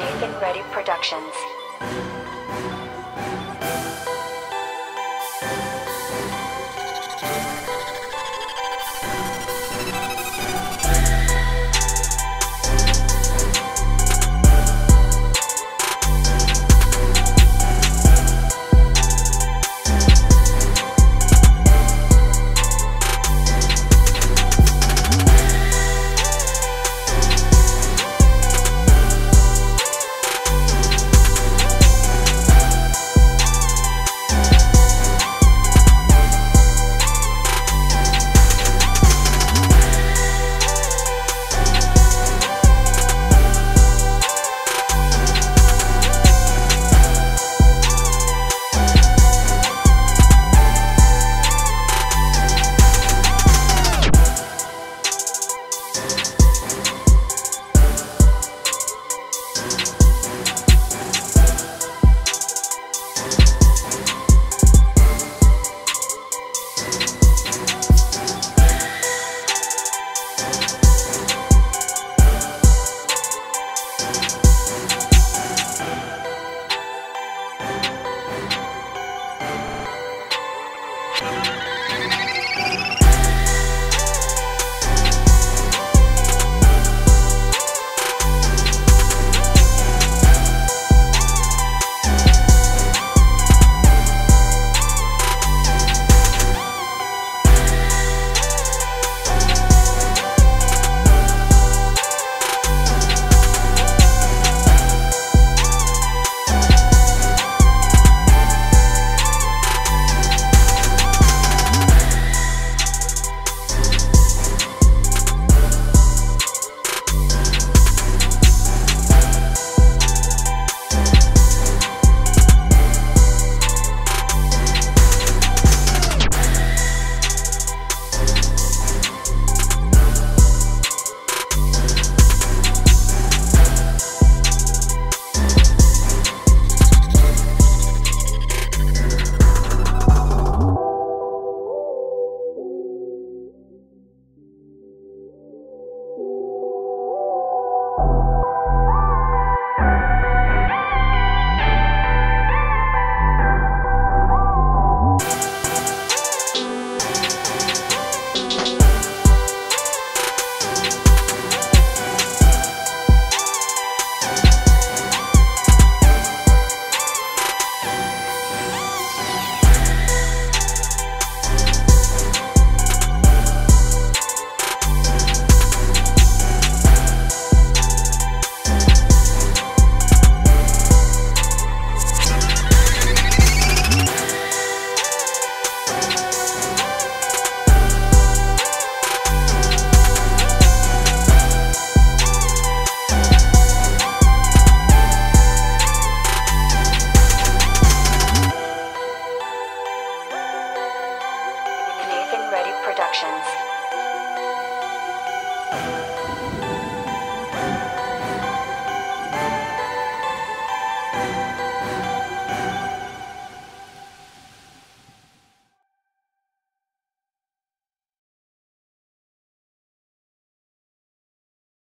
Nathan Ready Productions. Actions.